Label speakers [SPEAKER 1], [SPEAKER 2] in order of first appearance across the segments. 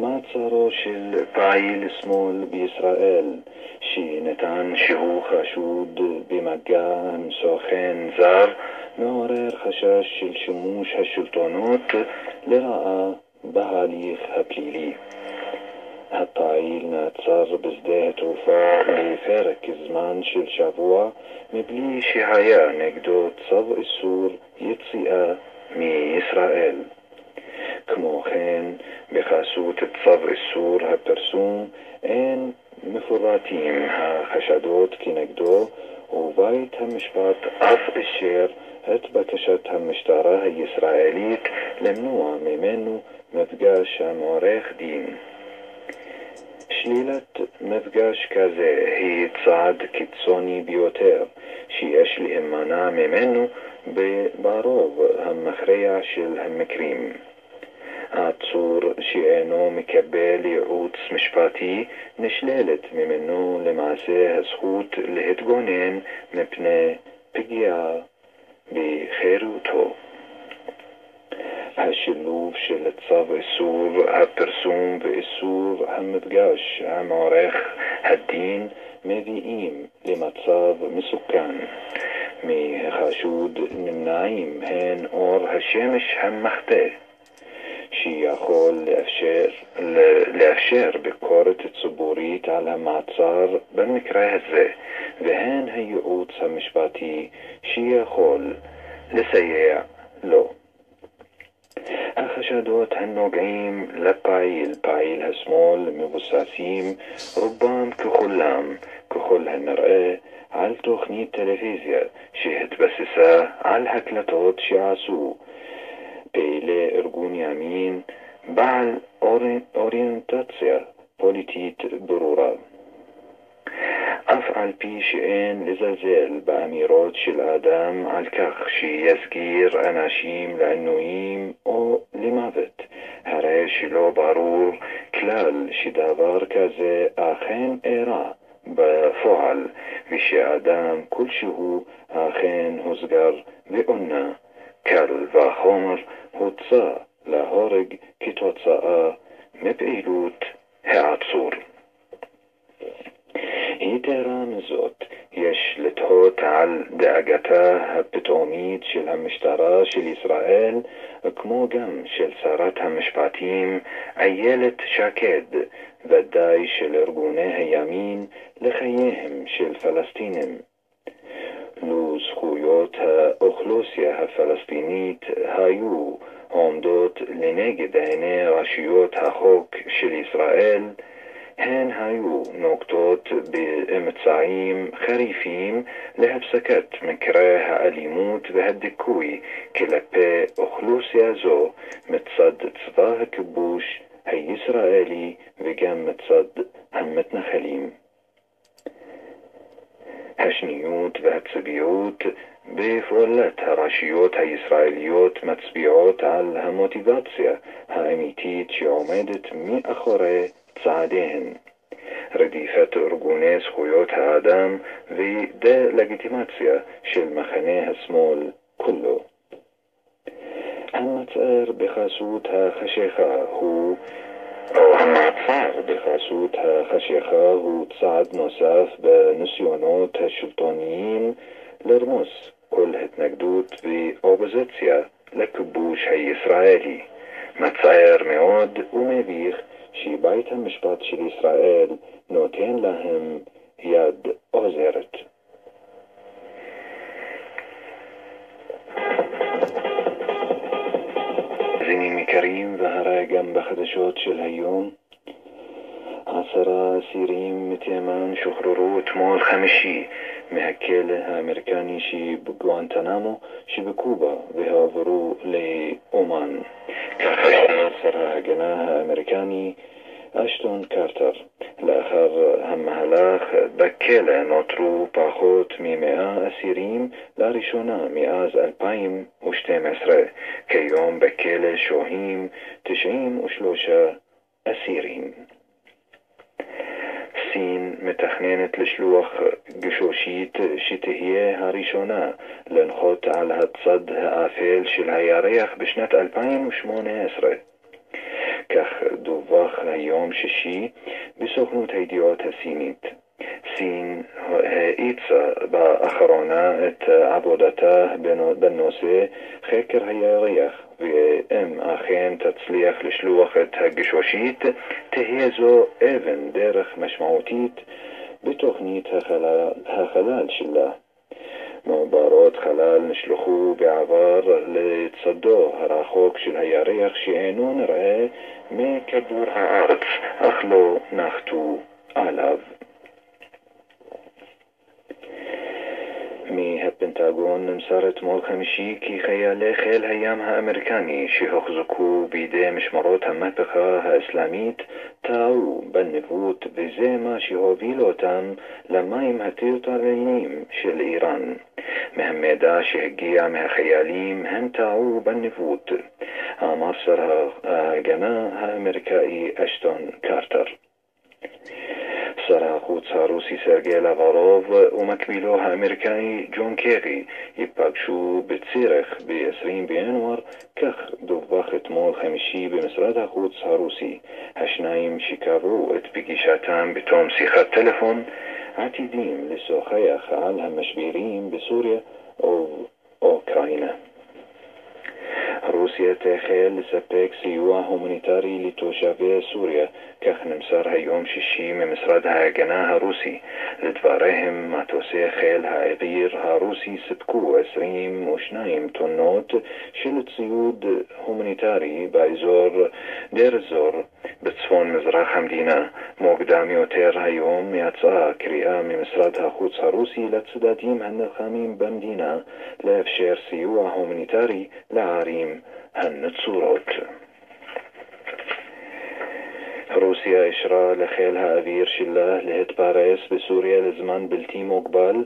[SPEAKER 1] מעצרו של פעיל שמאל בישראל שנטען שהוא חשוד במגע עם סוכן זר מעורר חשש של שימוש השלטונות לרעה בהליך הפלילי. הפעיל נעצר בשדה התעופה לפרק זמן של שבוע מבלי שהיה נגדו צו איסור יציאה מישראל. כמו כן, בחסות צו איסור הפרסום אין מפורטים החשדות כנגדו, ובית המשפט אף אישר את בקשת המשטרה הישראלית למנוע ממנו מפגש עם עורך דין. שלילת מפגש כזה היא צעד קיצוני ביותר, שיש להימנע ממנו ברוב המכריע של המקרים. העצור שאינו מקבל ייעוץ משפטי, נשללת ממנו למעשה הזכות להתגונן מפני פגיעה בחירותו. השילוב של צו איסור הפרסום ואיסור המפגש עם עורך הדין מביאים למצב מסוכן. מהחשוד נמנעים הן אור השמש המחטא, שיכול לאפשר, לאפשר ביקורת ציבורית על המעצר במקרה הזה, והן הייעוץ המשפטי שיכול לסייע לו. החשדות הנוגעים לפעיל, פעיל השמאל, מבוססים רובם ככולם, ככל הנראה, על תוכנית טלוויזיה שהתבססה על הקלטות שעשו פעילי ארגון ימין בעל אוריינטציה פוליטית ברורה. אף על פי שאין לזלזל באמירות של האדם על כך שיסגיר אנשים לעינויים או למוות, הרי שלא ברור כלל שדבר כזה אכן אירע בפועל, ושאדם כלשהו אכן הוסגר ועונה, קל וחומר הוצא להורג כתוצאה מפעילות העצור. יתרה מזאת, יש לתהות על דאגתה הפתאומית של המשטרה של ישראל, כמו גם של שרת המשפטים איילת שקד, ודאי של ארגוני הימין, לחייהם של פלסטינים. זכויות האוכלוסייה הפלסטינית היו עומדות לנגד עיני רשויות החוק של ישראל, הן היו נוקטות באמצעים חריפים להפסקת מקרי האלימות והדיכוי כלפי אוכלוסייה זו מצד צבא הכיבוש הישראלי וגם מצד המתנחלים. השניות והצביעות בפעולת הרשויות הישראליות מצביעות על המוטיבציה האמיתית שעומדת מאחורי צעדיהן, רדיפת ארגוני זכויות האדם ודה-לגיטימציה של מחנה השמאל כולו. המצער בחסות החשיכה הוא בחסות החשיכה הוא צעד נוסף בניסיונות השלטוניים לרמוס כל התנגדות ואופוזיציה לכיבוש הישראלי. מצער מאוד ומביך שבית המשפט של ישראל נותן להם יד עוזרת. מאזינים יקרים, והרי גם בחדשות של היום, עשרה אסירים מתימן שוחררו אתמול חמישי מהכלא האמריקני שבגואנטנמו שבקובה והועברו לאומן. כך החליט שר ההגנה האמריקני אשטון קרטר. לאחר המהלך בכלא נותרו פחות ממאה אסירים לראשונה מאז 2012. כיום בכלא שוהים 93 אסירים. סין מתכננת לשלוח גשושית שתהיה הראשונה לנחות על הצד האפל של הירח בשנת 2018. כך דווח היום שישי בסוכנות הידיעות הסינית. סין האיצה באחרונה את עבודתה בנושא חקר הירח, ואם אכן תצליח לשלוח את הגשושית, תהיה זו אבן דרך משמעותית בתוכנית החלל, החלל שלה. מעברות חלל נשלחו בעבר לצדו הרחוק של הירח שאינו נראה מכדור הארץ, אך לא נחתו עליו. מהפנטגון נמסר אתמול חמישי כי חיילי חיל הים האמריקני שהוחזקו בידי משמרות המהפכה האסלאמית טעו בניווט וזה מה שהוביל אותם למים הטריטוריאליים של איראן. מהמידע שהגיע מהחיילים הם טעו בניווט, אמר שר ההגנה האמריקאי אשטון קרטר. שר החוץ הרוסי סרגי לברוב ומקבילו האמריקאי ג'ון קרי ייפגשו בצירך ב-20 בינואר, כך דווח אתמול חמישי במשרד החוץ הרוסי. השניים שקבעו את פגישתם בתום שיחת טלפון עתידים לשוחח על המשברים בסוריה רוסיה תחל לספק סיוע הומניטרי לתושבי סוריה, כך נמסר היום שישי ממשרד ההגנה הרוסי. לדבריהם, מטוסי חיל האוויר הרוסי סיפקו 22 טונות של ציוד הומניטרי באזור דרזור בצפון מזרח המדינה. מוקדם יותר היום יצאה קריאה ממשרד החוץ הרוסי לצדדים הנלחמים במדינה לאפשר סיוע הומניטרי לערים הנצורות. רוסיה אישרה לחיל האוויר שלה להתפרס בסוריה לזמן בלתי מוגבל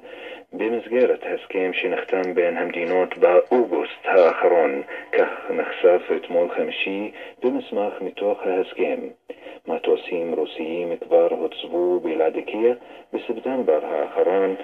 [SPEAKER 1] במסגרת הסכם שנחתם בין המדינות באוגוסט האחרון, כך נחשף אתמול חמישי במסמך מתוך ההסכם. מטוסים רוסיים כבר הוצבו בלדקיה בספטמבר האחרון